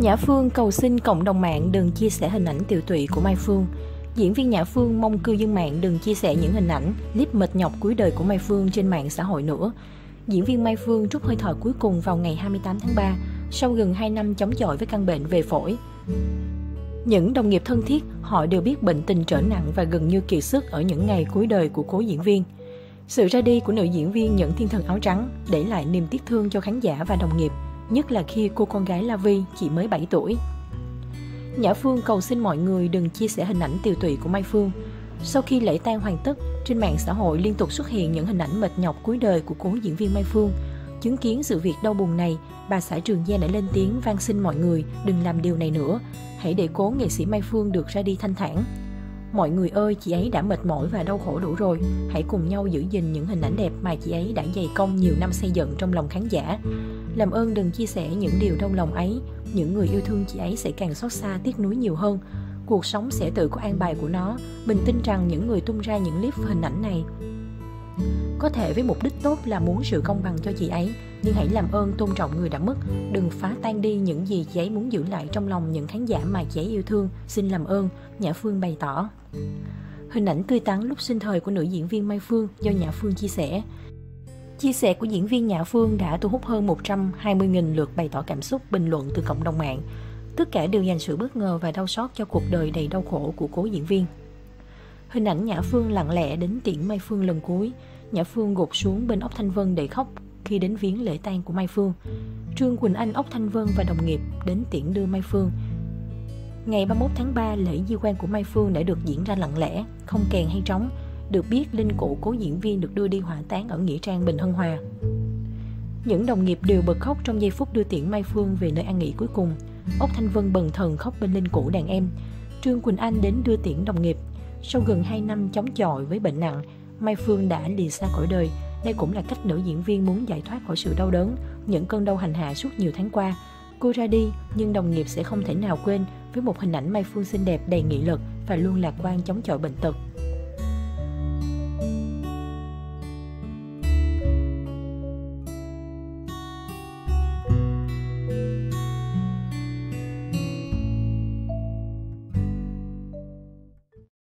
Nhã Phương cầu xin cộng đồng mạng đừng chia sẻ hình ảnh tiểu tụy của Mai Phương. Diễn viên Nhã Phương mong cư dân mạng đừng chia sẻ những hình ảnh, clip mệt nhọc cuối đời của Mai Phương trên mạng xã hội nữa. Diễn viên Mai Phương trút hơi thở cuối cùng vào ngày 28 tháng 3, sau gần 2 năm chống chọi với căn bệnh về phổi. Những đồng nghiệp thân thiết, họ đều biết bệnh tình trở nặng và gần như kiệt sức ở những ngày cuối đời của cố diễn viên. Sự ra đi của nữ diễn viên nhận thiên thần áo trắng để lại niềm tiếc thương cho khán giả và đồng nghiệp, nhất là khi cô con gái La Vi chỉ mới 7 tuổi. Nhã Phương cầu xin mọi người đừng chia sẻ hình ảnh tiều tụy của Mai Phương. Sau khi lễ tang hoàn tất, trên mạng xã hội liên tục xuất hiện những hình ảnh mệt nhọc cuối đời của cố diễn viên Mai Phương. Chứng kiến sự việc đau buồn này, bà xã Trường Gia đã lên tiếng van xin mọi người đừng làm điều này nữa. Hãy để cố nghệ sĩ Mai Phương được ra đi thanh thản. Mọi người ơi, chị ấy đã mệt mỏi và đau khổ đủ rồi. Hãy cùng nhau giữ gìn những hình ảnh đẹp mà chị ấy đã dày công nhiều năm xây dựng trong lòng khán giả. Làm ơn đừng chia sẻ những điều đau lòng ấy. Những người yêu thương chị ấy sẽ càng xót xa tiếc nuối nhiều hơn. Cuộc sống sẽ tự có an bài của nó. Mình tin rằng những người tung ra những clip hình ảnh này có thể với mục đích tốt là muốn sự công bằng cho chị ấy, nhưng hãy làm ơn tôn trọng người đã mất, đừng phá tan đi những gì chị ấy muốn giữ lại trong lòng những khán giả mà chị ấy yêu thương. Xin làm ơn, Nhã Phương bày tỏ. Hình ảnh tươi tắn lúc sinh thời của nữ diễn viên Mai Phương do Nhã Phương chia sẻ. Chia sẻ của diễn viên Nhã Phương đã thu hút hơn 120.000 lượt bày tỏ cảm xúc bình luận từ cộng đồng mạng. Tất cả đều dành sự bất ngờ và đau xót cho cuộc đời đầy đau khổ của cố diễn viên. Hình ảnh Nhã Phương lặng lẽ đến tiễn Mai Phương lần cuối. Nhã Phương gục xuống bên ốc Thanh Vân để khóc khi đến viếng lễ tang của Mai Phương. Trương Quỳnh Anh, ốc Thanh Vân và đồng nghiệp đến tiễn đưa Mai Phương. Ngày 31 tháng 3, lễ di quan của Mai Phương đã được diễn ra lặng lẽ, không kèn hay trống. Được biết, linh cụ cố diễn viên được đưa đi hỏa táng ở Nghĩa Trang Bình Hân Hòa. Những đồng nghiệp đều bật khóc trong giây phút đưa tiễn Mai Phương về nơi an nghỉ cuối cùng. Ốc Thanh Vân bần thần khóc bên linh cữu đàn em. Trương Quỳnh Anh đến đưa tiễn đồng nghiệp. Sau gần 2 năm chống chọi với bệnh nặng, Mai Phương đã lìa xa cõi đời. Đây cũng là cách nữ diễn viên muốn giải thoát khỏi sự đau đớn, những cơn đau hành hạ suốt nhiều tháng qua. Cô ra đi, nhưng đồng nghiệp sẽ không thể nào quên với một hình ảnh Mai Phương xinh đẹp đầy nghị lực và luôn lạc quan chống chọi bệnh tật.